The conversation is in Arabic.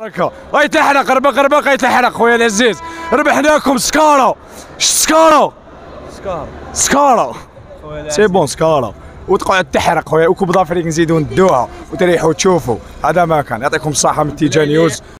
هكا غيتحرق ربق ربق غاي تحرق خويا العزيز. ربحناكم سكارا سكارا سكارا سي بون سكارا وتقعد تحرق خويا. وكوب ظافريك نزيدو ندوها وتريحوا تشوفوا هذا ما كان. يعطيكم الصحة من تيجا نيوز